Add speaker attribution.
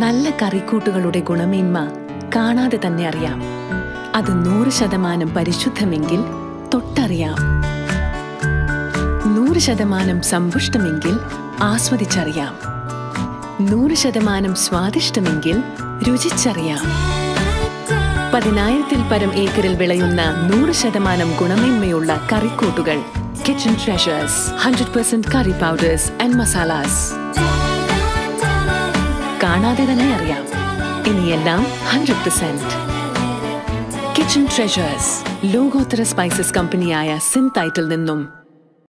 Speaker 1: നല്ല കറിക്കൂട്ടുകളുടെ ഗുണമേന്മ കാണാതെ തന്നെ അറിയാം. അത് നൂറ് ശതമാനം പരിശുദ്ധമെങ്കിൽ തൊട്ടറിയാം. നൂറ് ശതമാനം സമ്പുഷ്ടമെങ്കിൽ ആസ്വദിച്ചറിയാം. നൂറ് ശതമാനം സ്വാദിഷ്ടമെങ്കിൽ രുചിച്ചറിയാം. പതിനായിരത്തിൽ പരം ഏക്കറിൽ വിളയുന്ന നൂറ് ശതമാനം ഗുണമേന്മയുള്ള കറിക്കൂട്ടുകൾ Kitchen Treasures hundred percent curry powders and masalas കാണാതെ തന്നെ അറിയാം. ഇനിയെല്ലാം ഹൺഡ്രഡ് പെർസെന്റ് കിച്ചൺ ട്രഷേഴ്സ് ലോകോത്തര സ്പൈസസ് കമ്പനിയായ സിന്തൈറ്റിൽ നിന്നും